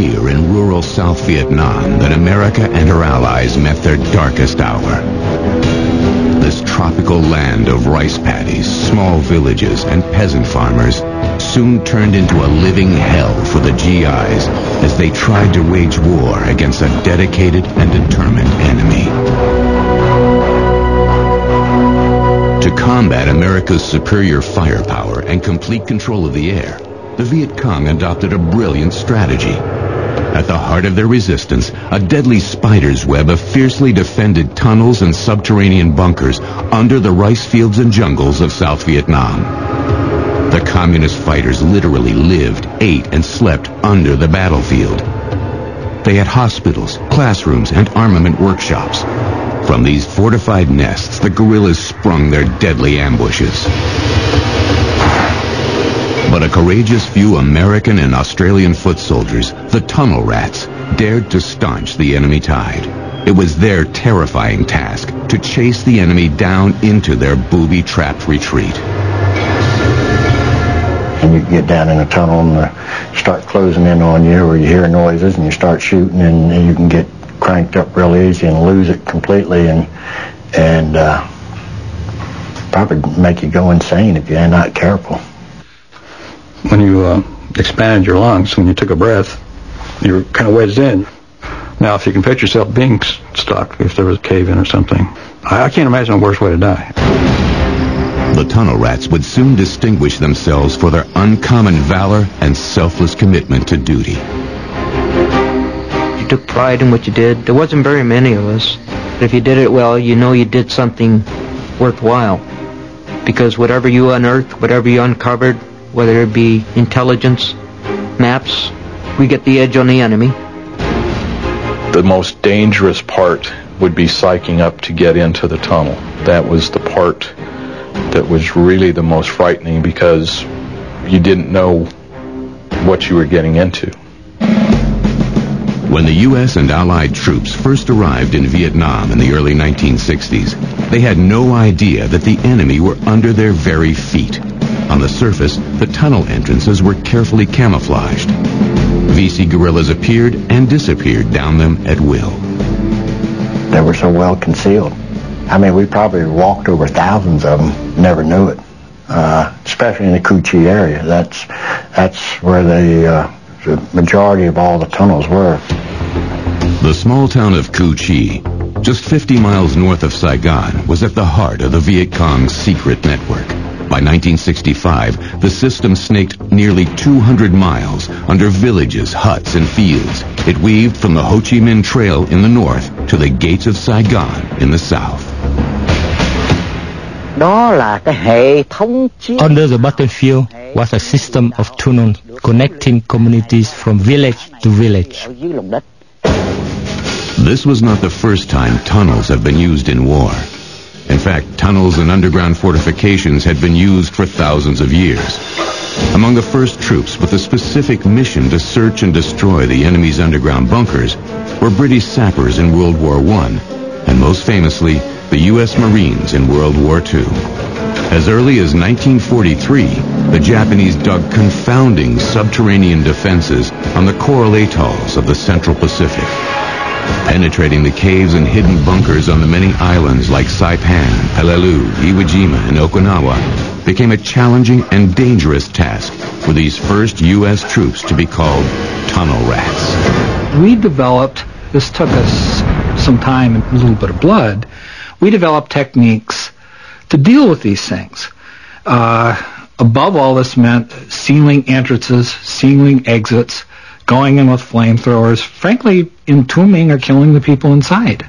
here in rural South Vietnam that America and her allies met their darkest hour. This tropical land of rice paddies, small villages, and peasant farmers soon turned into a living hell for the GIs as they tried to wage war against a dedicated and determined enemy. To combat America's superior firepower and complete control of the air, the Viet Cong adopted a brilliant strategy. At the heart of their resistance, a deadly spider's web of fiercely defended tunnels and subterranean bunkers under the rice fields and jungles of South Vietnam. The communist fighters literally lived, ate, and slept under the battlefield. They had hospitals, classrooms, and armament workshops. From these fortified nests, the guerrillas sprung their deadly ambushes. But a courageous few American and Australian foot soldiers, the Tunnel Rats, dared to staunch the enemy tide. It was their terrifying task to chase the enemy down into their booby-trapped retreat. And you get down in a tunnel and uh, start closing in on you or you hear noises and you start shooting and, and you can get cranked up real easy and lose it completely and and uh, probably make you go insane if you're not careful. When you uh, expanded your lungs, when you took a breath, you were kind of wedged in. Now, if you can picture yourself being stuck, if there was a cave-in or something, I, I can't imagine a worse way to die. The Tunnel Rats would soon distinguish themselves for their uncommon valor and selfless commitment to duty You took pride in what you did. There wasn't very many of us. But if you did it well, you know you did something worthwhile. Because whatever you unearthed, whatever you uncovered, whether it be intelligence, maps, we get the edge on the enemy. The most dangerous part would be psyching up to get into the tunnel. That was the part that was really the most frightening because you didn't know what you were getting into. When the U.S. and Allied troops first arrived in Vietnam in the early 1960s, they had no idea that the enemy were under their very feet. On the surface, the tunnel entrances were carefully camouflaged. VC guerrillas appeared and disappeared down them at will. They were so well concealed. I mean, we probably walked over thousands of them, never knew it. Uh, especially in the Cu Chi area. That's that's where the uh, the majority of all the tunnels were. The small town of Chi, just 50 miles north of Saigon, was at the heart of the Viet Cong's secret network. By 1965, the system snaked nearly 200 miles under villages, huts, and fields. It weaved from the Ho Chi Minh Trail in the north to the gates of Saigon in the south. Under the battlefield was a system of tunnels connecting communities from village to village. This was not the first time tunnels have been used in war. In fact, tunnels and underground fortifications had been used for thousands of years. Among the first troops with a specific mission to search and destroy the enemy's underground bunkers were British sappers in World War I, and most famously, the U.S. Marines in World War II. As early as 1943, the Japanese dug confounding subterranean defenses on the coral atolls of the Central Pacific. Penetrating the caves and hidden bunkers on the many islands like Saipan, Peleliu, Iwo Jima, and Okinawa became a challenging and dangerous task for these first U.S. troops to be called tunnel rats. We developed, this took us some time and a little bit of blood, we developed techniques to deal with these things. Uh, above all, this meant sealing entrances, sealing exits, going in with flamethrowers, frankly, entombing or killing the people inside.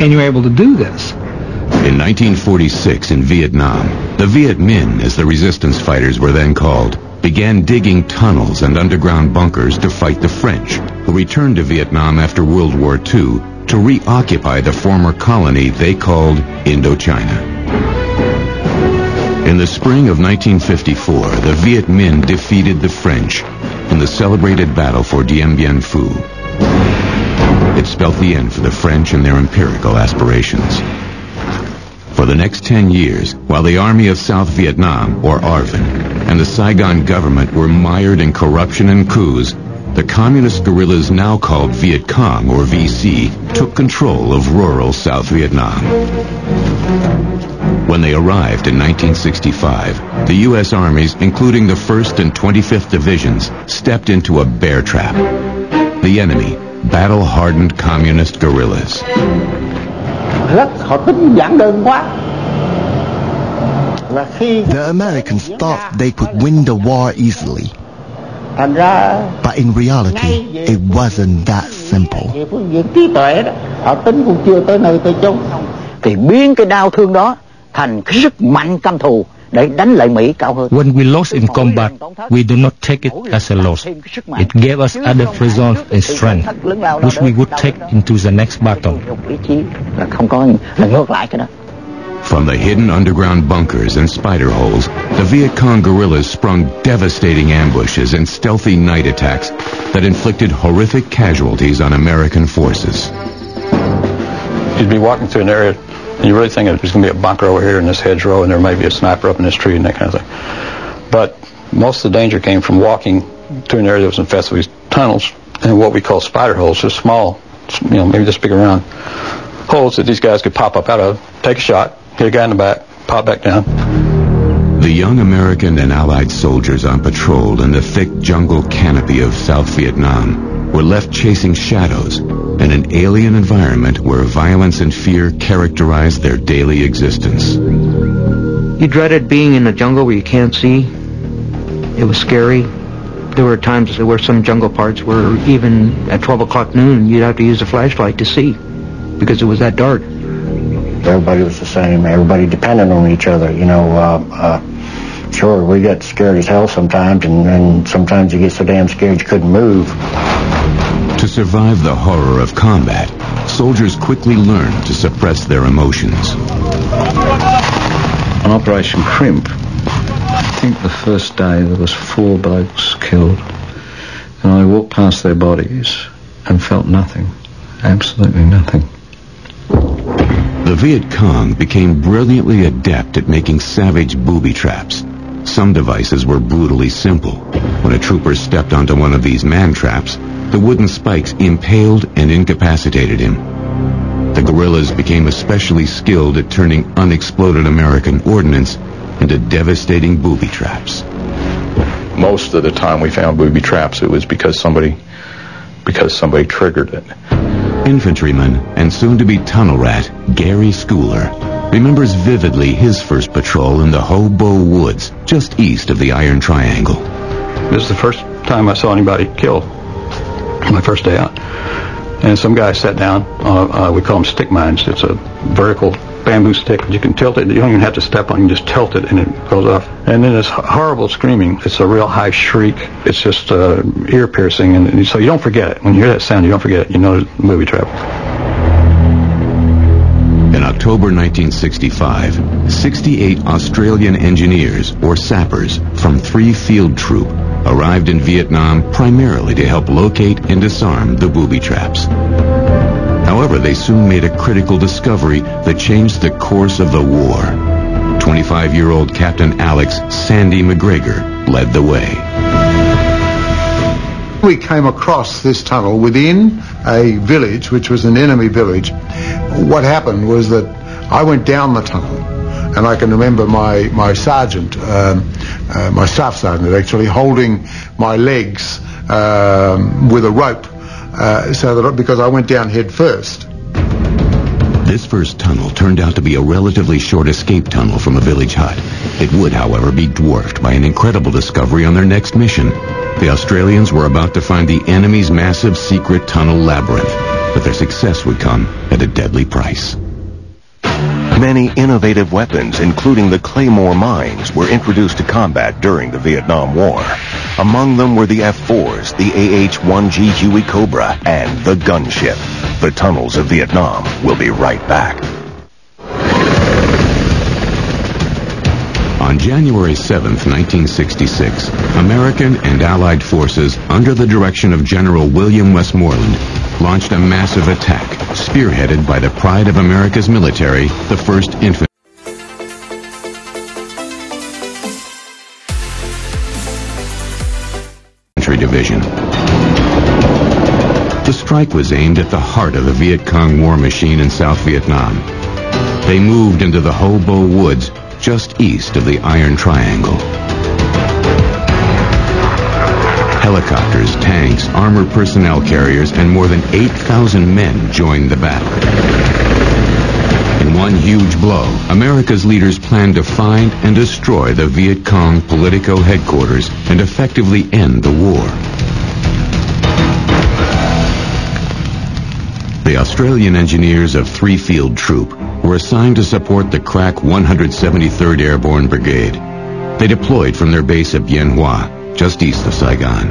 And you're able to do this. In 1946 in Vietnam, the Viet Minh, as the resistance fighters were then called, began digging tunnels and underground bunkers to fight the French, who returned to Vietnam after World War II to reoccupy the former colony they called Indochina. In the spring of 1954, the Viet Minh defeated the French in the celebrated battle for Dien Bien Phu. It spelt the end for the French and their empirical aspirations. For the next 10 years, while the Army of South Vietnam, or ARVN, and the Saigon government were mired in corruption and coups, the communist guerrillas now called Viet Cong, or VC, took control of rural South Vietnam. When they arrived in 1965, the U.S. armies, including the 1st and 25th Divisions, stepped into a bear trap. The enemy, battle-hardened communist guerrillas. The Americans thought they could win the war easily. But in reality, it wasn't that simple. Thì biến cái đau thương đó thành cái sức mạnh căm thù để đánh lại Mỹ cao hơn. When we lost in combat, we do not take it as a loss. It gave us other resolve and strength, which we would take into the next battle. Là không có là ngược lại cái đó. From the hidden underground bunkers and spider holes, the Viet Cong guerrillas sprung devastating ambushes and stealthy night attacks that inflicted horrific casualties on American forces. You'd be walking through an area, and you really think there's going to be a bunker over here in this hedgerow, and there may be a sniper up in this tree and that kind of thing. But most of the danger came from walking through an area that was infested with tunnels and what we call spider holes, just small, you know, maybe this big around holes that these guys could pop up out of, take a shot, hit a guy in the back, pop back down. The young American and Allied soldiers on patrol in the thick jungle canopy of South Vietnam were left chasing shadows in an alien environment where violence and fear characterized their daily existence. You dreaded being in a jungle where you can't see. It was scary. There were times there were some jungle parts where even at 12 o'clock noon you'd have to use a flashlight to see because it was that dark. Everybody was the same. Everybody depended on each other. You know, uh, uh, sure, we got scared as hell sometimes, and, and sometimes you get so damn scared you couldn't move. To survive the horror of combat, soldiers quickly learn to suppress their emotions. On Operation Crimp, I think the first day there was four blokes killed, and I walked past their bodies and felt nothing, absolutely nothing. The Viet Cong became brilliantly adept at making savage booby traps. Some devices were brutally simple. When a trooper stepped onto one of these man traps, the wooden spikes impaled and incapacitated him. The guerrillas became especially skilled at turning unexploded American ordnance into devastating booby traps. Most of the time we found booby traps, it was because somebody because somebody triggered it. Infantryman and soon-to-be tunnel rat Gary Schooler remembers vividly his first patrol in the Hobo Woods, just east of the Iron Triangle. This is the first time I saw anybody killed. My first day out. And some guy sat down, uh, uh, we call them stick mines. It's a vertical bamboo stick. You can tilt it. You don't even have to step on it. You just tilt it and it goes off. And then this horrible screaming. It's a real high shriek. It's just uh, ear piercing. And, and so you don't forget it. When you hear that sound, you don't forget it. You know movie trap. October 1965, 68 Australian engineers, or sappers, from 3 Field Troop arrived in Vietnam primarily to help locate and disarm the booby traps. However, they soon made a critical discovery that changed the course of the war. 25-year-old Captain Alex Sandy MacGregor led the way. We came across this tunnel within a village, which was an enemy village. What happened was that I went down the tunnel, and I can remember my, my sergeant, um, uh, my staff sergeant actually, holding my legs um, with a rope, uh, so that because I went down head first. This first tunnel turned out to be a relatively short escape tunnel from a village hut. It would, however, be dwarfed by an incredible discovery on their next mission. The Australians were about to find the enemy's massive secret tunnel labyrinth, but their success would come at a deadly price. Many innovative weapons, including the Claymore mines, were introduced to combat during the Vietnam War. Among them were the F-4s, the AH-1G Huey Cobra, and the gunship. The tunnels of Vietnam will be right back. January 7, 1966, American and Allied forces, under the direction of General William Westmoreland, launched a massive attack, spearheaded by the pride of America's military, the 1st Infantry. Division. The strike was aimed at the heart of the Viet Cong war machine in South Vietnam. They moved into the Ho Bo Woods just east of the Iron Triangle. Helicopters, tanks, armored personnel carriers, and more than 8,000 men joined the battle. In one huge blow, America's leaders planned to find and destroy the Viet Cong Politico headquarters and effectively end the war. The Australian engineers of 3 Field Troop were assigned to support the crack 173rd Airborne Brigade. They deployed from their base at Bien Hoa, just east of Saigon.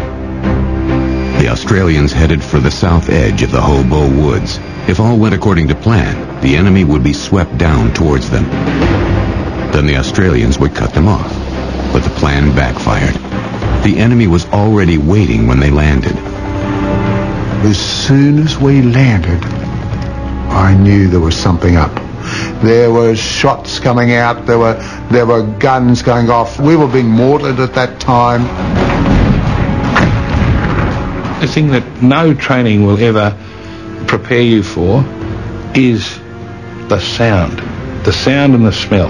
The Australians headed for the south edge of the Ho Bo Woods. If all went according to plan, the enemy would be swept down towards them. Then the Australians would cut them off. But the plan backfired. The enemy was already waiting when they landed. As soon as we landed, I knew there was something up. There were shots coming out. There were there were guns going off. We were being mortared at that time. The thing that no training will ever prepare you for is the sound. The sound and the smell.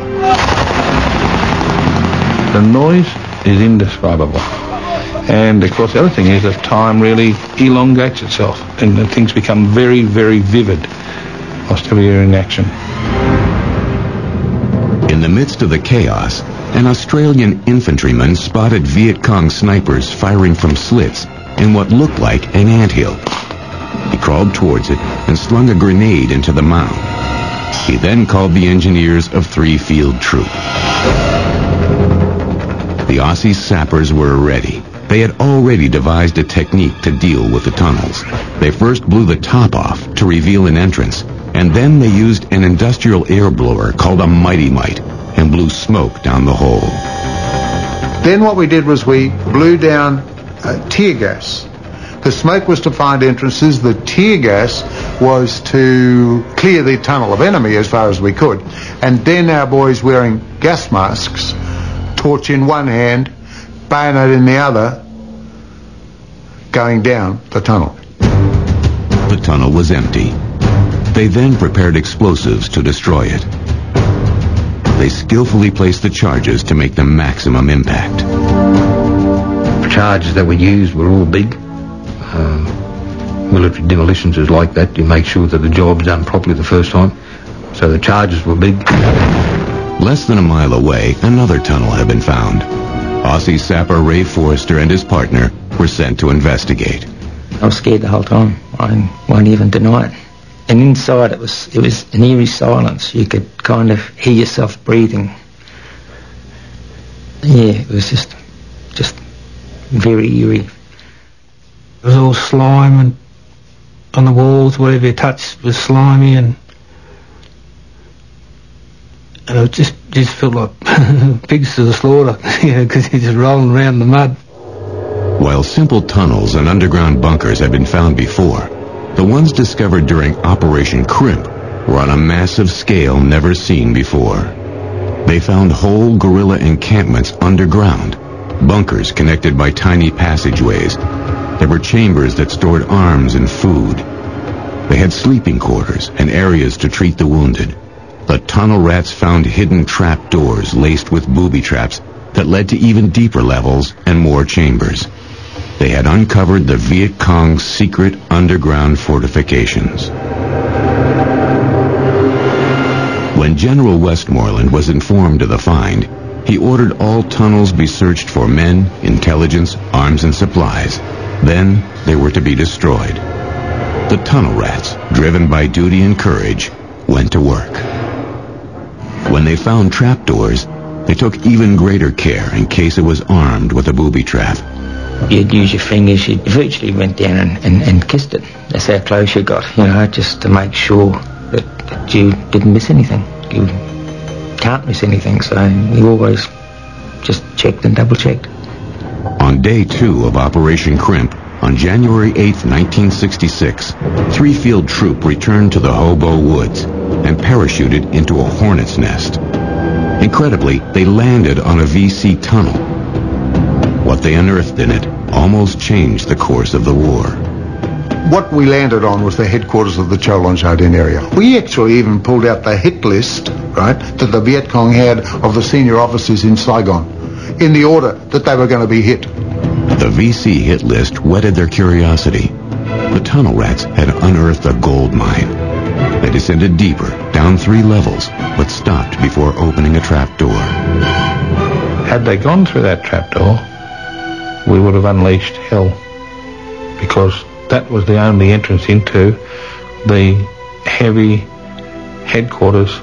The noise is indescribable. And of course the other thing is that time really elongates itself and things become very, very vivid you're in action. In the midst of the chaos, an Australian infantryman spotted Viet Cong snipers firing from slits in what looked like an anthill. He crawled towards it and slung a grenade into the mound. He then called the engineers of Three Field Troop. The Aussie sappers were ready. They had already devised a technique to deal with the tunnels. They first blew the top off to reveal an entrance, and then they used an industrial air blower called a Mighty Mite and blew smoke down the hole. Then what we did was we blew down uh, tear gas. The smoke was to find entrances. The tear gas was to clear the tunnel of enemy as far as we could. And then our boys wearing gas masks, torch in one hand, bayonet in the other, going down the tunnel. The tunnel was empty. They then prepared explosives to destroy it. They skillfully placed the charges to make the maximum impact. The charges that were used were all big. Uh, military demolitions is like that. You make sure that the job's done properly the first time. So the charges were big. Less than a mile away, another tunnel had been found. Aussie sapper Ray Forrester and his partner were sent to investigate. I was scared the whole time. I won't even deny it. And inside it was it was an eerie silence. You could kind of hear yourself breathing. Yeah, it was just just very eerie. It was all slime and on the walls, whatever you touched was slimy and and it was just just felt like pigs to the slaughter, you know, because you're just rolling around the mud. While simple tunnels and underground bunkers had been found before, the ones discovered during Operation Crimp were on a massive scale never seen before. They found whole guerrilla encampments underground, bunkers connected by tiny passageways. There were chambers that stored arms and food. They had sleeping quarters and areas to treat the wounded. The tunnel rats found hidden trap doors laced with booby traps that led to even deeper levels and more chambers. They had uncovered the Viet Cong's secret underground fortifications. When General Westmoreland was informed of the find, he ordered all tunnels be searched for men, intelligence, arms, and supplies. Then they were to be destroyed. The tunnel rats, driven by duty and courage, went to work. When they found trapdoors, they took even greater care in case it was armed with a booby trap. You'd use your fingers, you'd virtually went down and, and, and kissed it. That's how close you got, you know, just to make sure that, that you didn't miss anything. You can't miss anything, so you always just checked and double checked. On day two of Operation Crimp, on January 8, 1966, Three Field Troop returned to the Ho Bo Woods and parachuted into a hornet's nest. Incredibly, they landed on a VC tunnel. What they unearthed in it almost changed the course of the war. what we landed on was the headquarters of the Cholon Gia Dinh area. We actually even pulled out the hit list, right, that the Viet Cong had of the senior officers in Saigon, in the order that they were going to be hit. The VC hit list whetted their curiosity. The tunnel rats had unearthed a gold mine. They descended deeper, down three levels, but stopped before opening a trap door. Had they gone through that trapdoor, we would have unleashed hell because that was the only entrance into the heavy headquarters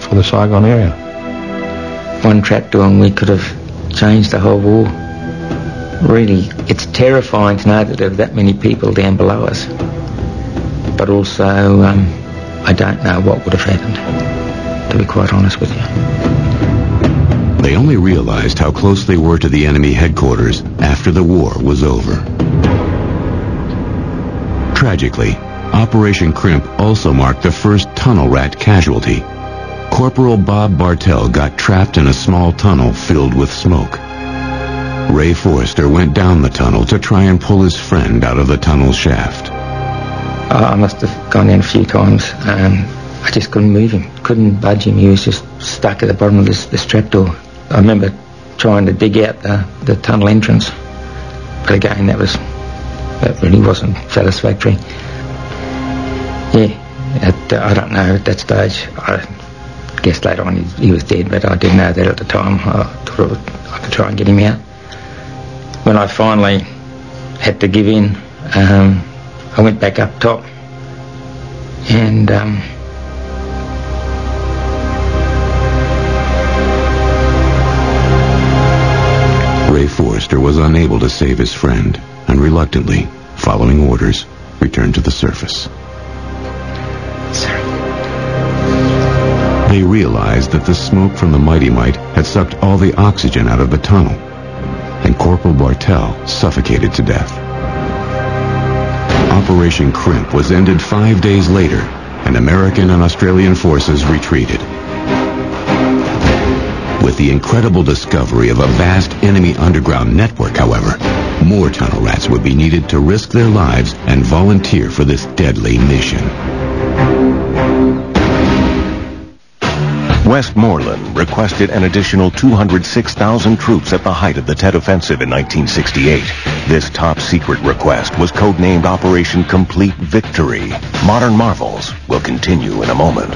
for the Saigon area. One trapdoor and we could have changed the whole war. Really, it's terrifying to know that there are that many people down below us. But also, um, I don't know what would have happened, to be quite honest with you. They only realized how close they were to the enemy headquarters after the war was over. Tragically, Operation Crimp also marked the first tunnel rat casualty. Corporal Bob Bowtell got trapped in a small tunnel filled with smoke. Ray Forrester went down the tunnel to try and pull his friend out of the tunnel shaft. Uh, I must have gone in a few times. and I just couldn't move him, couldn't budge him. He was just stuck at the bottom of this, this trapdoor. I remember trying to dig out the, the tunnel entrance, but again, that was that really wasn't satisfactory. Yeah, at, uh, I don't know at that stage. I guess later on he, he, was dead, but I didn't know that at the time. I thought I could try and get him out. When I finally had to give in, um, I went back up top and um, Ray Forrester was unable to save his friend and reluctantly, following orders, returned to the surface. Sorry. They realized that the smoke from the Mighty Mite had sucked all the oxygen out of the tunnel, and Corporal Bowtell suffocated to death. Operation Crimp was ended five days later, and American and Australian forces retreated. With the incredible discovery of a vast enemy underground network, however, more tunnel rats would be needed to risk their lives and volunteer for this deadly mission. Westmoreland requested an additional 206,000 troops at the height of the Tet Offensive in 1968. This top-secret request was codenamed Operation Complete Victory. Modern Marvels will continue in a moment.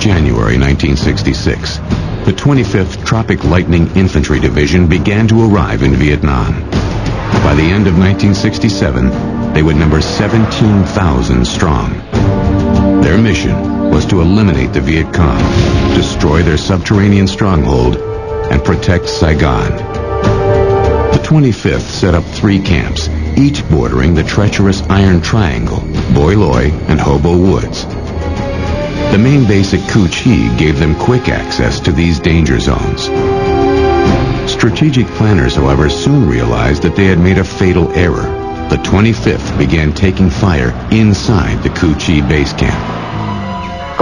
January 1966 the 25th Tropic Lightning Infantry Division began to arrive in Vietnam. By the end of 1967, they would number 17,000 strong. Their mission was to eliminate the Viet Cong, destroy their subterranean stronghold, and protect Saigon. The 25th set up three camps, each bordering the treacherous Iron Triangle, Boi Loi, and Hobo Woods. The main base at Cu Chi gave them quick access to these danger zones. Strategic planners, however, soon realized that they had made a fatal error. The 25th began taking fire inside the Cu Chi base camp.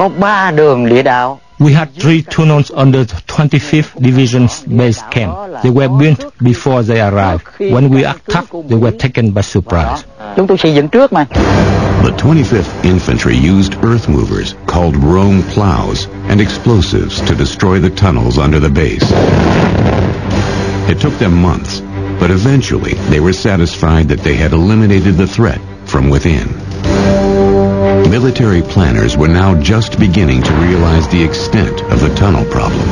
Có ba đường địa đạo We had three tunnels under the 25th Division's base camp. They were built before they arrived. When we attacked, they were taken by surprise. Chúng tôi xây dựng trước mà. The 25th Infantry used earth movers, called Rome plows, and explosives to destroy the tunnels under the base. It took them months, but eventually they were satisfied that they had eliminated the threat from within. Military planners were now just beginning to realize the extent of the tunnel problem.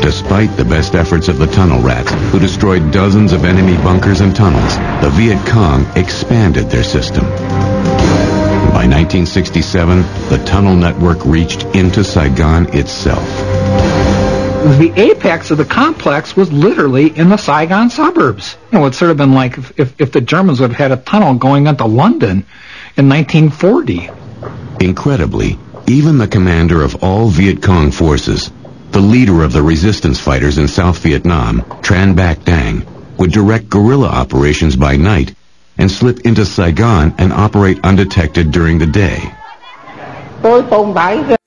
Despite the best efforts of the tunnel rats, who destroyed dozens of enemy bunkers and tunnels, the Viet Cong expanded their system. By 1967, the tunnel network reached into Saigon itself. The apex of the complex was literally in the Saigon suburbs. You know, it's sort of been like if, if, if the Germans would have had a tunnel going into London in 1940. Incredibly, even the commander of all Viet Cong forces, the leader of the resistance fighters in South Vietnam, Tran Bach Dang, would direct guerrilla operations by night and slip into Saigon and operate undetected during the day. Tôi tồn tại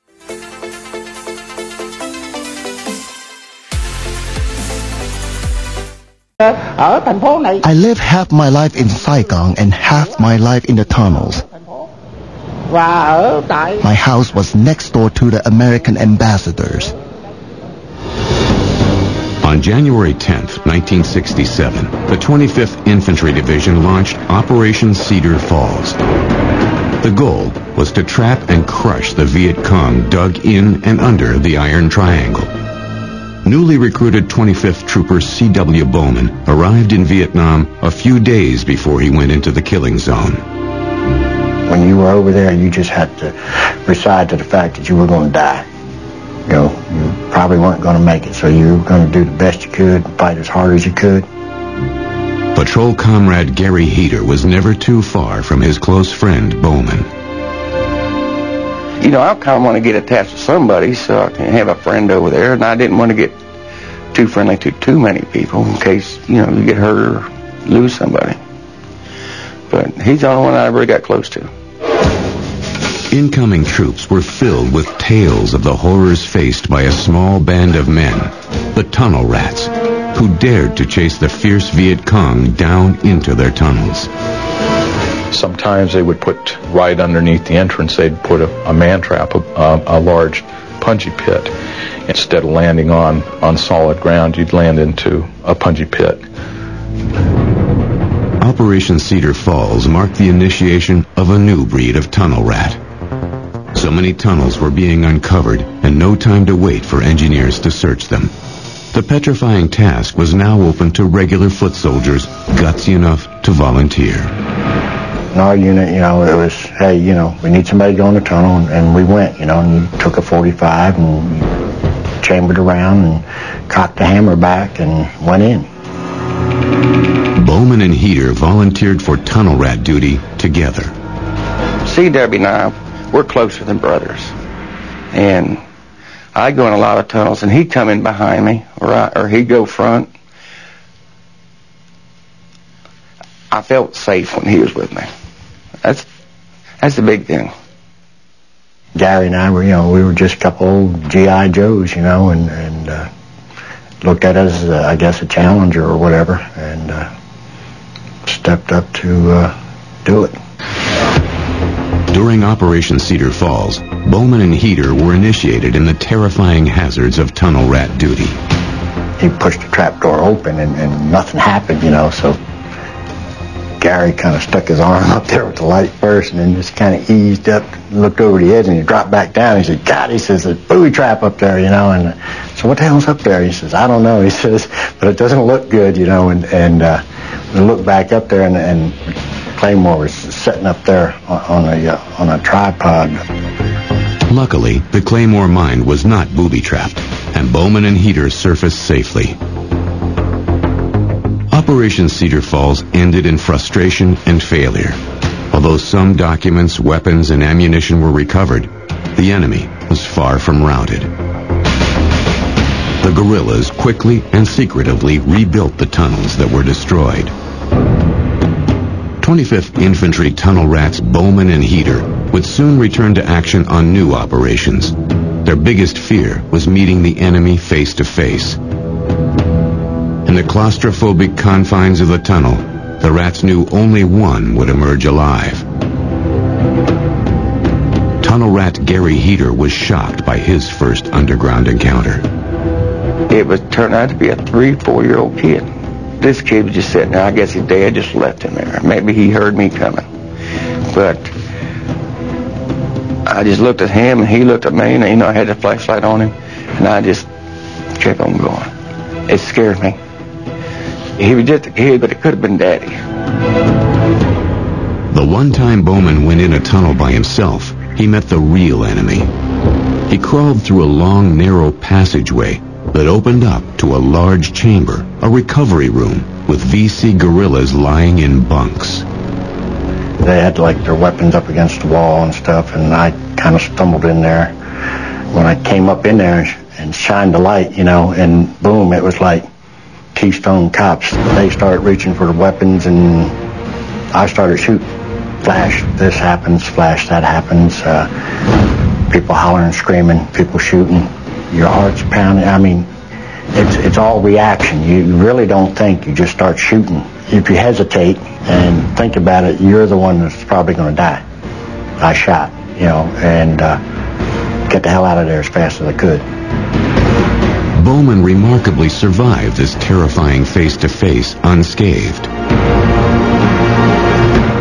I lived half my life in Saigon and half my life in the tunnels. My house was next door to the American ambassadors. On January 10, 1967, the 25th Infantry Division launched Operation Cedar Falls. The goal was to trap and crush the Viet Cong dug in and under the Iron Triangle. Newly recruited 25th Trooper C.W. Bowman arrived in Vietnam a few days before he went into the killing zone. When you were over there, you just had to recite to the fact that you were going to die. You know, you probably weren't going to make it, so you were going to do the best you could, fight as hard as you could. Patrol comrade Gary Heater was never too far from his close friend Bowman. You know, I kind of want to get attached to somebody so I can have a friend over there, and I didn't want to get too friendly to too many people in case, you know, you get hurt or lose somebody. But he's the only one I ever got close to. Incoming troops were filled with tales of the horrors faced by a small band of men, the Tunnel Rats, who dared to chase the fierce Viet Cong down into their tunnels. Sometimes they would put right underneath the entrance, they'd put a, a man trap, a, a large punji pit. Instead of landing on, on solid ground, you'd land into a punji pit. Operation Cedar Falls marked the initiation of a new breed of tunnel rat. So many tunnels were being uncovered and no time to wait for engineers to search them. The petrifying task was now open to regular foot soldiers gutsy enough to volunteer. In our unit, you know, it was, hey, you know, we need somebody to go in the tunnel, and, and we went, you know, and you took a 45 and chambered around and cocked the hammer back and went in. Bowman and Heater volunteered for tunnel rat duty together. CW and I, we're closer than brothers. And I go in a lot of tunnels, and he'd come in behind me, or, I, or he'd go front. I felt safe when he was with me. That's that's the big thing. Gary and I were, you know, we were just a couple old GI Joes, you know, and and uh, looked at us, as, uh, I guess, a challenger or whatever, and uh, stepped up to uh, do it. During Operation Cedar Falls, Bowman and Heater were initiated in the terrifying hazards of tunnel rat duty. He pushed the trap door open and, and nothing happened, you know, so Gary kind of stuck his arm up there with the light first and then just kind of eased up, looked over the edge and he dropped back down. He said, God, he says, there's a booby trap up there, you know, and uh, so what the hell's up there? He says, I don't know. He says, but it doesn't look good, you know, and, and uh, we looked back up there and, and Claymore was sitting up there on, on a, uh, on a tripod. Luckily, the Claymore mine was not booby-trapped, and Bowman and Heater surfaced safely. Operation Cedar Falls ended in frustration and failure. Although some documents, weapons, and ammunition were recovered, the enemy was far from routed. The guerrillas quickly and secretively rebuilt the tunnels that were destroyed. 25th Infantry Tunnel Rats Bowman and Heater would soon return to action on new operations. Their biggest fear was meeting the enemy face to face. In the claustrophobic confines of the tunnel, the rats knew only one would emerge alive. Tunnel rat Gary Heater was shocked by his first underground encounter. It was turned out to be a three, four-year-old kid. This kid was just sitting there. I guess his dad just left him there. Maybe he heard me coming. But I just looked at him, and he looked at me, and, you know, I had the flashlight on him, and I just kept on going. It scared me. He was just a kid, but it could have been Daddy. The one time Bowman went in a tunnel by himself, he met the real enemy. He crawled through a long, narrow passageway that opened up to a large chamber, a recovery room, with VC guerrillas lying in bunks. They had like their weapons up against the wall and stuff, and I kind of stumbled in there. When I came up in there and shined the light, you know, and boom, it was like Keystone Cops. They started reaching for the weapons, and I started shooting. Flash, this happens. Flash, that happens. Uh, people hollering, screaming, people shooting. Your heart's pounding. I mean, it's it's all reaction. You really don't think. You just start shooting. If you hesitate and think about it, you're the one that's probably going to die. I shot, you know, and uh, get the hell out of there as fast as I could. Bowman remarkably survived this terrifying face-to-face unscathed.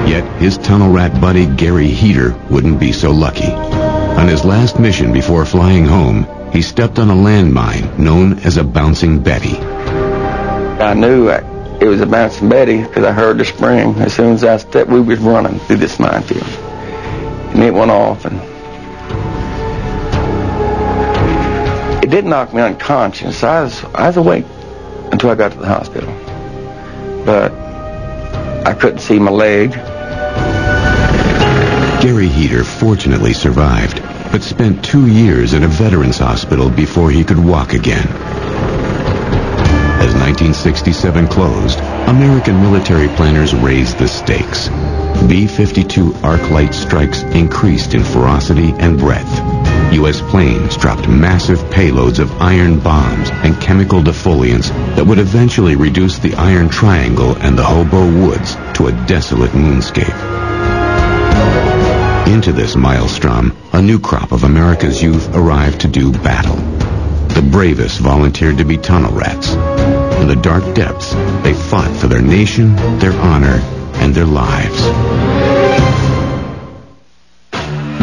Yet his tunnel rat buddy Gary Heater wouldn't be so lucky. On his last mission before flying home, he stepped on a landmine known as a Bouncing Betty. I knew it was a Bouncing Betty because I heard the spring as soon as I stepped. We was running through this minefield, and it went off, and it did knock me unconscious. I was I was awake until I got to the hospital, but I couldn't see my leg. Gary Heater fortunately survived, but spent two years in a veterans hospital before he could walk again. As 1967 closed, American military planners raised the stakes. B-52 Arc-Light strikes increased in ferocity and breadth. U.S. planes dropped massive payloads of iron bombs and chemical defoliants that would eventually reduce the Iron Triangle and the Hobo Woods to a desolate moonscape. Into this maelstrom, a new crop of America's youth arrived to do battle. The bravest volunteered to be tunnel rats. In the dark depths, they fought for their nation, their honor, and their lives.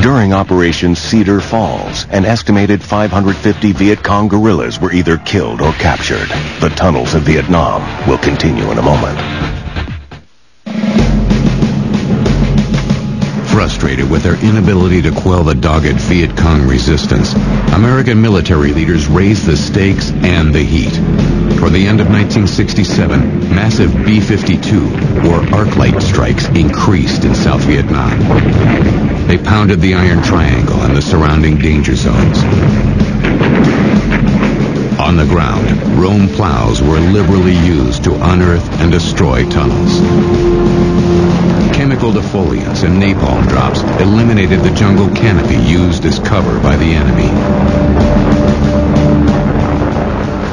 During Operation Cedar Falls, an estimated 550 Viet Cong guerrillas were either killed or captured. The tunnels of Vietnam will continue in a moment. Frustrated with their inability to quell the dogged Viet Cong resistance, American military leaders raised the stakes and the heat. Toward the end of 1967, massive B-52 or arc-light strikes increased in South Vietnam. They pounded the Iron Triangle and the surrounding danger zones. On the ground, Rome plows were liberally used to unearth and destroy tunnels. Chemical defoliants and napalm drops eliminated the jungle canopy used as cover by the enemy.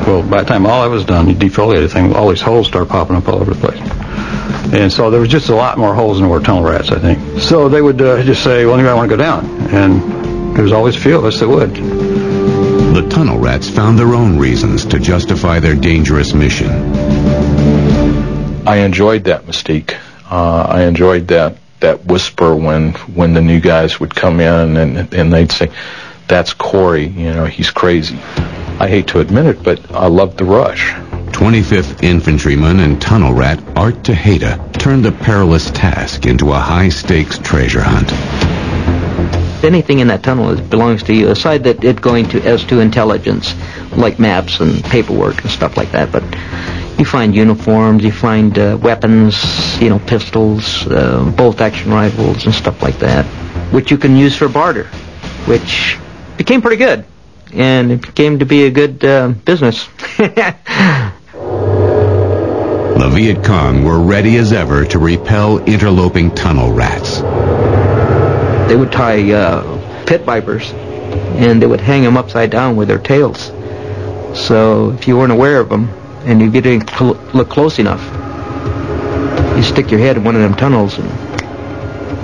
Well, by the time all that was done, you defoliated thing, all these holes start popping up all over the place. And so there was just a lot more holes than there were tunnel rats, I think. So they would uh, just say, well, anybody want to go down? And there was always a few of us that would. The tunnel rats found their own reasons to justify their dangerous mission. I enjoyed that mystique. Uh, I enjoyed that that whisper when when the new guys would come in and and they'd say, "That's Corey. You know, he's crazy." I hate to admit it, but I loved the rush. 25th Infantryman and tunnel rat Art Tejeda turned a perilous task into a high-stakes treasure hunt. Anything in that tunnel belongs to you, aside that it going to S2 intelligence, like maps and paperwork and stuff like that. But you find uniforms, you find uh, weapons, you know, pistols, uh, bolt-action rifles, and stuff like that, which you can use for barter, which became pretty good, and it became to be a good uh, business. the Viet Cong were ready as ever to repel interloping tunnel rats. They would tie uh, pit vipers, and they would hang them upside down with their tails. So if you weren't aware of them, and you didn't cl- look close enough, you stick your head in one of them tunnels and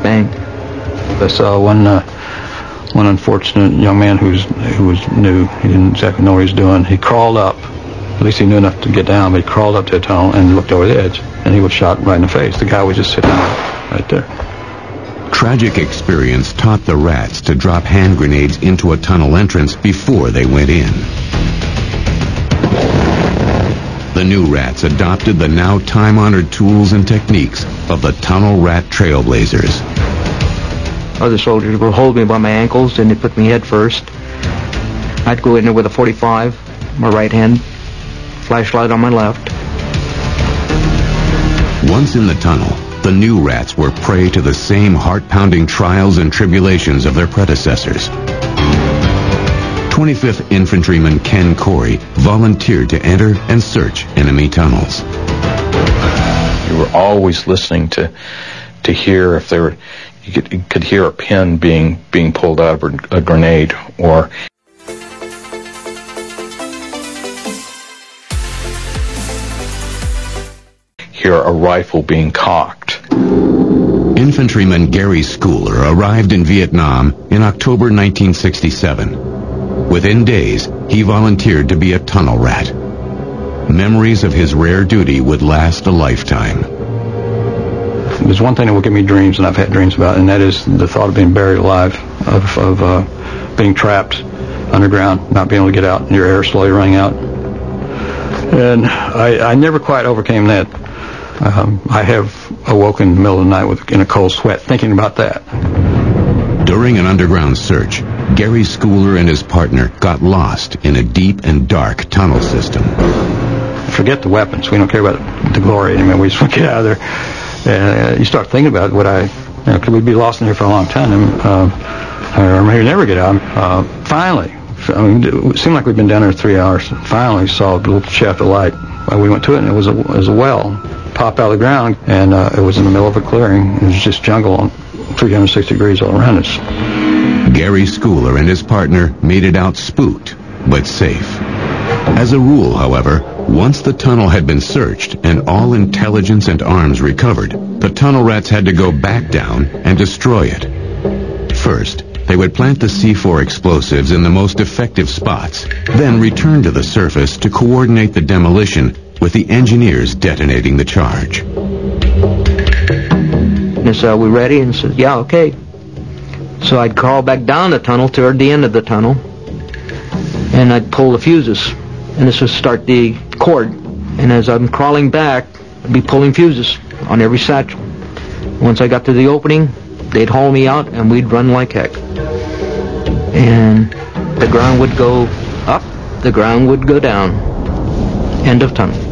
bang. I saw one uh, one unfortunate young man who's who was new. He didn't exactly know what he was doing. He crawled up. At least he knew enough to get down, but he crawled up to a tunnel and looked over the edge, and he was shot right in the face. The guy was just sitting right there. Tragic experience taught the rats to drop hand grenades into a tunnel entrance before they went in. The new rats adopted the now time-honored tools and techniques of the tunnel rat trailblazers. Other soldiers would hold me by my ankles and they put me head first. I'd go in there with a 45, my right hand, flashlight on my left. Once in the tunnel, the new rats were prey to the same heart-pounding trials and tribulations of their predecessors. 25th Infantryman Ken Corey volunteered to enter and search enemy tunnels. You were always listening to to hear if there were, you could, you could hear a pin being being pulled out of a grenade or hear a rifle being cocked. Infantryman Gary Schooler arrived in Vietnam in October 1967. Within days, he volunteered to be a tunnel rat. Memories of his rare duty would last a lifetime. There's one thing that will give me dreams, and I've had dreams about, and that is the thought of being buried alive, of, of uh, being trapped underground, not being able to get out, and your air slowly running out. And I, I never quite overcame that. Um, I have awoken in the middle of the night with, in a cold sweat thinking about that. During an underground search, Gary Schooler and his partner got lost in a deep and dark tunnel system. Forget the weapons. We don't care about the glory anymore. We just want to get out of there. And uh, you start thinking about what I, you know, could we be lost in here for a long time? And, uh, or maybe never get out. Uh, finally, I mean, it seemed like we'd been down there three hours. Finally, saw a little shaft of light. We went to it, and it was a, it was a well. Popped out of the ground, and uh, it was in the middle of a clearing. It was just jungle 360 degrees all around us. Gary Schooler and his partner made it out spooked, but safe. As a rule, however, once the tunnel had been searched and all intelligence and arms recovered, the tunnel rats had to go back down and destroy it. First, they would plant the C4 explosives in the most effective spots, then return to the surface to coordinate the demolition with the engineers detonating the charge. And so, are we ready? And said, yeah, okay. So I'd crawl back down the tunnel toward the end of the tunnel, and I'd pull the fuses, and this would start the cord. And as I'm crawling back, I'd be pulling fuses on every satchel. Once I got to the opening, they'd haul me out, and we'd run like heck. And the ground would go up, the ground would go down. End of tunnel.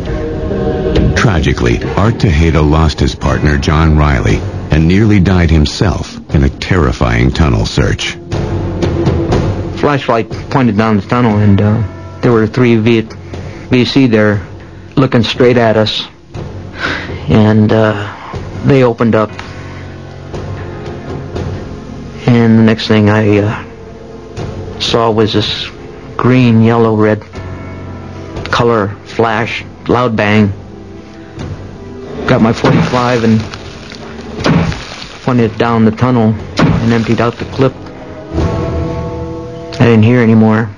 Tragically, Art Tejeda lost his partner, John Riley, and nearly died himself in a terrifying tunnel search. Flashlight pointed down the tunnel, and uh, there were three v- VC there looking straight at us. And uh, they opened up. And the next thing I uh, saw was this green, yellow, red color flash, loud bang. Got my 45 and pointed down the tunnel and emptied out the clip. I didn't hear any more,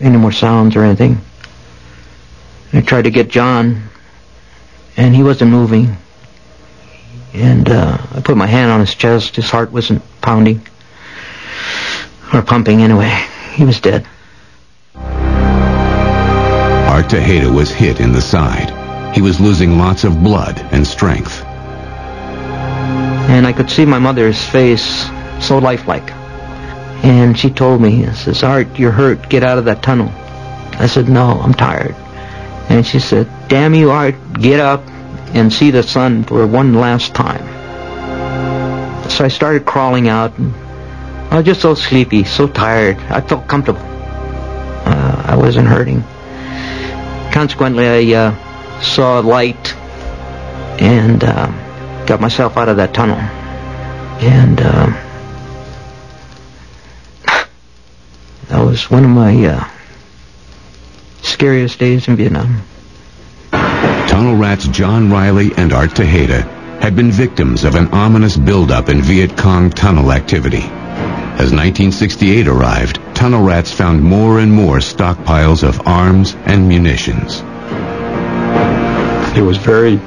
any more sounds or anything. I tried to get John, and he wasn't moving. And uh, I put my hand on his chest. His heart wasn't pounding or pumping anyway. He was dead. Art Tejeda was hit in the side. He was losing lots of blood and strength. And I could see my mother's face so lifelike. And she told me, says, Art, you're hurt. Get out of that tunnel. I said, no, I'm tired. And she said, damn you, Art, get up and see the sun for one last time. So I started crawling out. I was just so sleepy, so tired. I felt comfortable. Uh, I wasn't hurting. Consequently, I uh, saw a light and uh, got myself out of that tunnel. And uh, that was one of my uh, scariest days in Vietnam. Tunnel rats John Riley and Art Tejeda had been victims of an ominous buildup in Viet Cong tunnel activity. As 1968 arrived, tunnel rats found more and more stockpiles of arms and munitions. It was very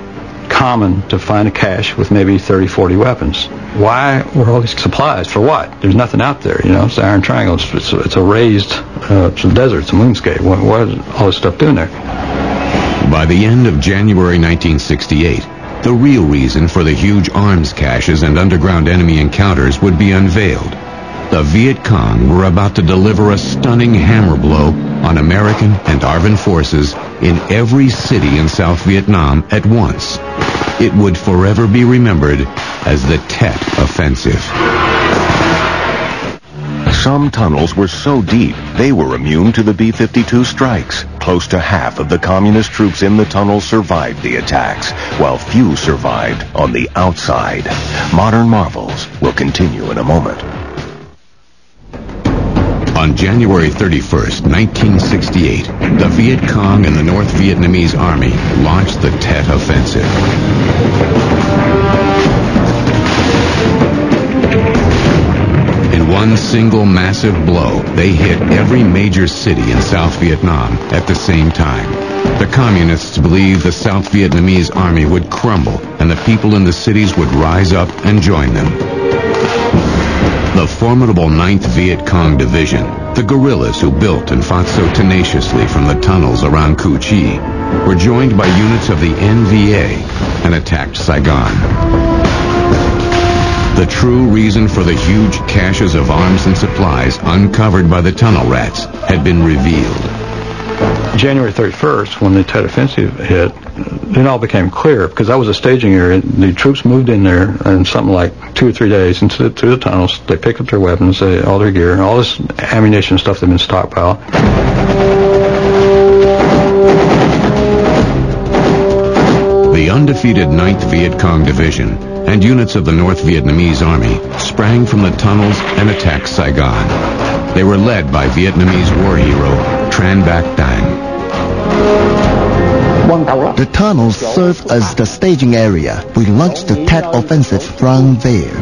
common to find a cache with maybe 30, 40 weapons. Why were all these supplies? For what? There's nothing out there, you know. It's the Iron Triangle. It's, it's, a, it's a raised, uh, it's a desert. It's a moonscape. What, what is all this stuff doing there? By the end of January 1968, the real reason for the huge arms caches and underground enemy encounters would be unveiled. The Viet Cong were about to deliver a stunning hammer blow on American and ARVN forces in every city in South Vietnam at once. It would forever be remembered as the Tet Offensive. Some tunnels were so deep they were immune to the B-52 strikes. Close to half of the communist troops in the tunnel survived the attacks, while few survived on the outside. Modern Marvels will continue in a moment. On January 31st, 1968, the Viet Cong and the North Vietnamese Army launched the Tet Offensive. In one single massive blow, they hit every major city in South Vietnam at the same time. The communists believed the South Vietnamese army would crumble and the people in the cities would rise up and join them. The formidable 9th Viet Cong Division, the guerrillas who built and fought so tenaciously from the tunnels around Cu Chi, were joined by units of the NVA and attacked Saigon. The true reason for the huge caches of arms and supplies uncovered by the tunnel rats had been revealed. January 31st, when the Tet Offensive hit, it all became clear because that was a staging area. The troops moved in there in something like two or three days into the, through the tunnels. They picked up their weapons, they, all their gear, all this ammunition stuff they'd been stockpiled. The undefeated 9th Viet Cong Division and units of the North Vietnamese Army sprang from the tunnels and attacked Saigon. They were led by Vietnamese war hero Tran Bach Dang. The tunnels served as the staging area. We launched the Tet offensive from there.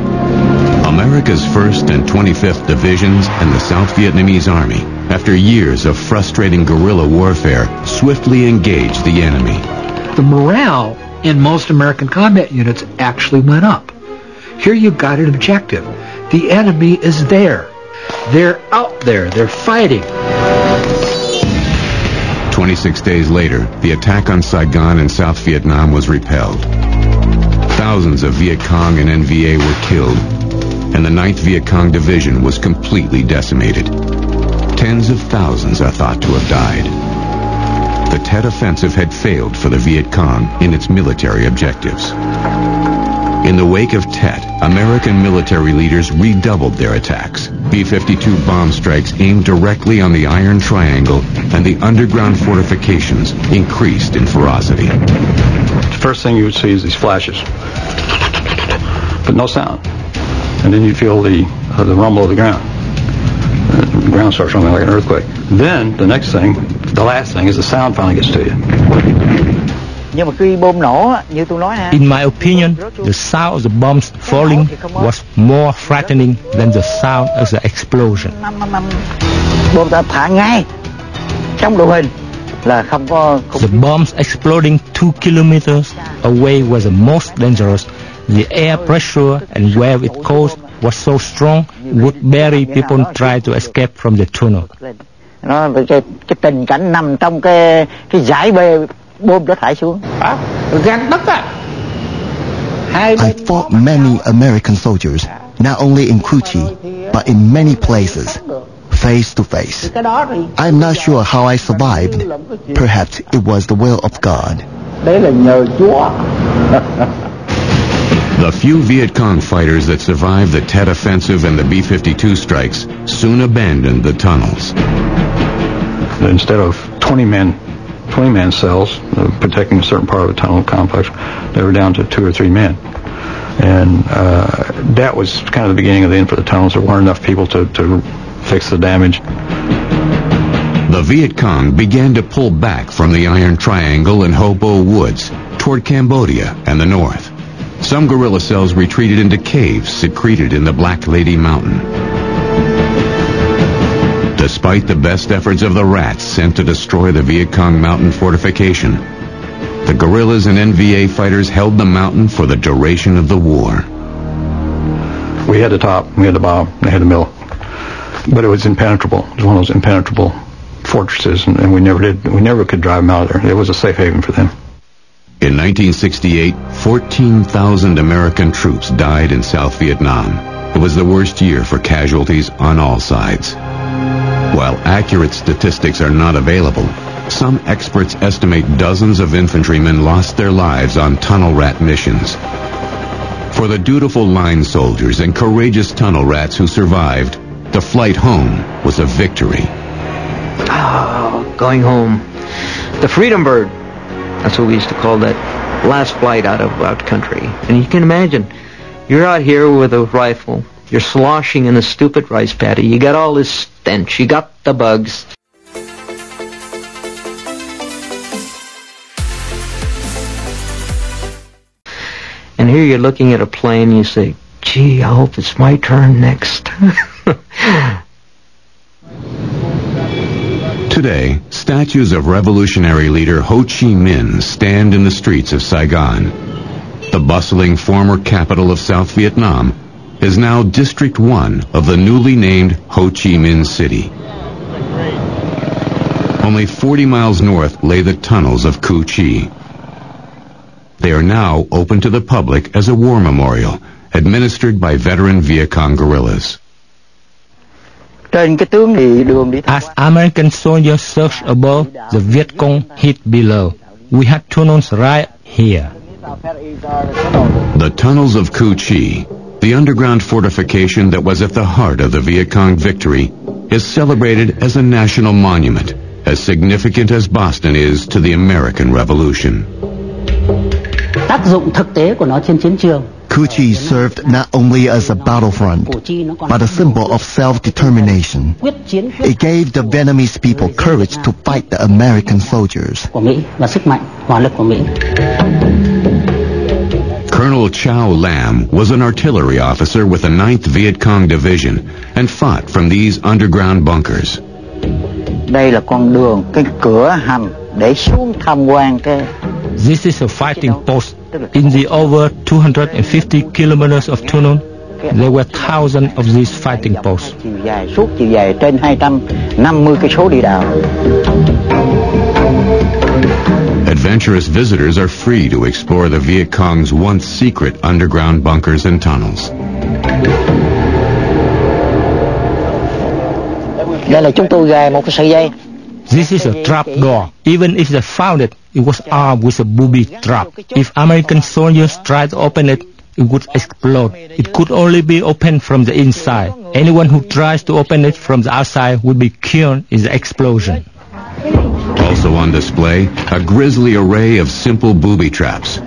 America's 1st and 25th Divisions and the South Vietnamese Army, after years of frustrating guerrilla warfare, swiftly engaged the enemy. The morale in most American combat units actually went up. Here you've got an objective. The enemy is there. They're out there. They're fighting. 26 days later, the attack on Saigon in South Vietnam was repelled. Thousands of Viet Cong and NVA were killed, and the 9th Viet Cong Division was completely decimated. Tens of thousands are thought to have died the Tet Offensive had failed for the Viet Cong in its military objectives. In the wake of Tet, American military leaders redoubled their attacks. B-52 bomb strikes aimed directly on the Iron Triangle and the underground fortifications increased in ferocity. The first thing you would see is these flashes, but no sound. And then you'd feel the, uh, the rumble of the ground. Uh, the ground starts rumbling like an earthquake. Then, the next thing, the last thing is the sound finally gets to you. In my opinion, the sound of the bombs falling was more frightening than the sound of the explosion. The bombs exploding two kilometers away was the most dangerous. The air pressure and where it caused was so strong would bury people try to escape from the tunnel. nó cái cái tình cảnh nằm trong cái cái giải bê bom đó thải xuống gan đất á I fought many American soldiers, not only in Cu Chi, but in many places, face to face. I'm not sure how I survived. Perhaps it was the will of God. Đấy là nhờ Chúa. The few Viet Cong fighters that survived the Tet Offensive and the B-52 strikes soon abandoned the tunnels. Instead of 20 men, 20 man cells uh, protecting a certain part of the tunnel complex, they were down to two or three men. And uh, that was kind of the beginning of the end for the tunnels. There weren't enough people to, to fix the damage. The Viet Cong began to pull back from the Iron Triangle and Ho Bo Woods toward Cambodia and the north. Some guerrilla cells retreated into caves secreted in the Black Lady Mountain. Despite the best efforts of the rats sent to destroy the Viet Cong mountain fortification, the guerrillas and NVA fighters held the mountain for the duration of the war. We had the top, we had the bottom, they had the middle. But it was impenetrable. It was one of those impenetrable fortresses, and, and we never did, we never could drive them out of there. It was a safe haven for them. In 1968, 14,000 American troops died in South Vietnam. It was the worst year for casualties on all sides. While accurate statistics are not available, some experts estimate dozens of infantrymen lost their lives on tunnel rat missions. For the dutiful line soldiers and courageous tunnel rats who survived, the flight home was a victory. Oh, going home. The Freedom Bird. That's what we used to call that last flight out of out country. And you can imagine, you're out here with a rifle, You're sloshing in a stupid rice paddy. You got all this stench. You got the bugs. And here you're looking at a plane and you say, gee, I hope it's my turn next. Today, statues of revolutionary leader Ho Chi Minh stand in the streets of Saigon. The bustling former capital of South Vietnam is now District 1 of the newly named Ho Chi Minh City. Only 40 miles north lay the tunnels of Cu Chi. They are now open to the public as a war memorial, administered by veteran Viet Cong guerrillas. As American soldiers searched above, the Viet Cong hit below. We had tunnels right here. The tunnels of Cu Chi, the underground fortification that was at the heart of the Viet Cong victory, is celebrated as a national monument, as significant as Boston is to the American Revolution. Tác dụng thực tế của nó trên chiến trường Cu Chi served not only as a battlefront, but a symbol of self-determination. It gave the Vietnamese people courage to fight the American soldiers. Colonel Chow Lam was an artillery officer with the 9th Viet Cong Division and fought from these underground bunkers. Đây là con đường, cái cửa hầm để xuống tham quan cái This is a fighting post. In the over 250 kilometers of tunnel, there were thousands of these fighting posts. suốt chiều dài trên 250 cây số địa đạo. Adventurous visitors are free to explore the Viet Cong's once secret underground bunkers and tunnels. Đây là chúng tôi gài một cái sợi dây. This is a trap door. Even if they found it, it was armed with a booby trap. If American soldiers tried to open it, it would explode. It could only be opened from the inside. Anyone who tries to open it from the outside would be killed in the explosion. Also on display, a grisly array of simple booby traps.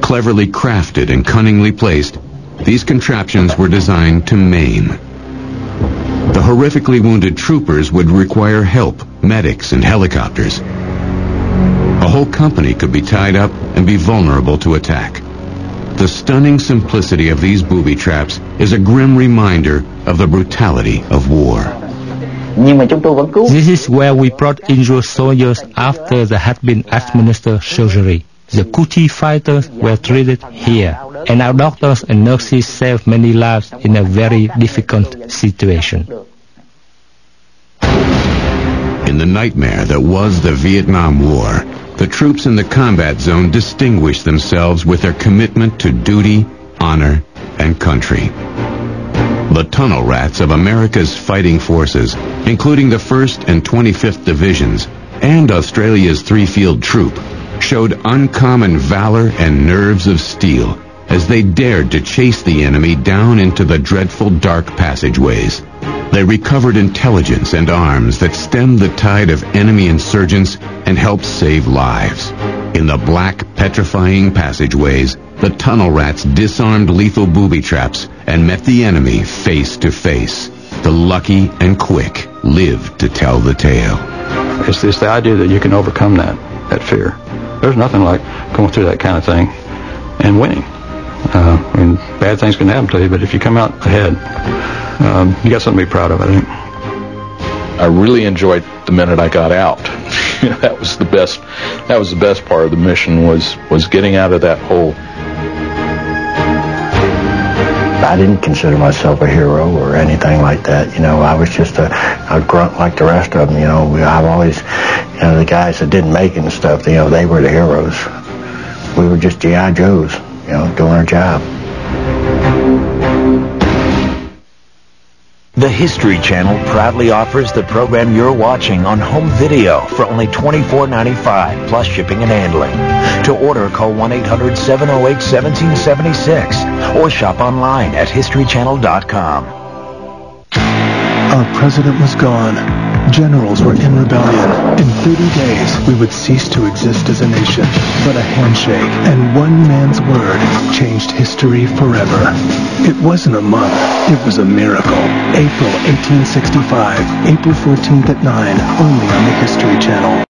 Cleverly crafted and cunningly placed, these contraptions were designed to maim. The horrifically wounded troopers would require help, medics, and helicopters. A whole company could be tied up and be vulnerable to attack. The stunning simplicity of these booby traps is a grim reminder of the brutality of war. This is where we brought injured soldiers after they had been administered surgery. The Cu Chi fighters were treated here, and our doctors and nurses saved many lives in a very difficult situation. In the nightmare that was the Vietnam War, the troops in the combat zone distinguished themselves with their commitment to duty, honor, and country. The tunnel rats of America's fighting forces, including the 1st and 25th Divisions, and Australia's three-field troop, showed uncommon valor and nerves of steel as they dared to chase the enemy down into the dreadful dark passageways. They recovered intelligence and arms that stemmed the tide of enemy insurgents and helped save lives. In the black, petrifying passageways, the tunnel rats disarmed lethal booby traps and met the enemy face to face. The lucky and quick lived to tell the tale. It's, it's the idea that you can overcome that, that fear. There's nothing like going through that kind of thing and winning. Uh, I mean, bad things can happen to you, but if you come out ahead, um, you got something to be proud of, I think. I really enjoyed the minute I got out. that was the best. That was the best part of the mission was was getting out of that hole. I didn't consider myself a hero or anything like that. You know, I was just a, a grunt like the rest of them. You know, I've always, you know, the guys that didn't make it and stuff, you know, they were the heroes. We were just GI Joes, you know, doing our job. The History Channel proudly offers the program you're watching on home video for only $24.95 plus shipping and handling. To order, call 1-800-708-1776 or shop online at historychannel.com. Our president was gone. Generals were in rebellion. In 30 days, we would cease to exist as a nation. But a handshake and one man's word changed history forever. It wasn't a month. It was a miracle. April 1865, April 14th at 9, only on the History Channel.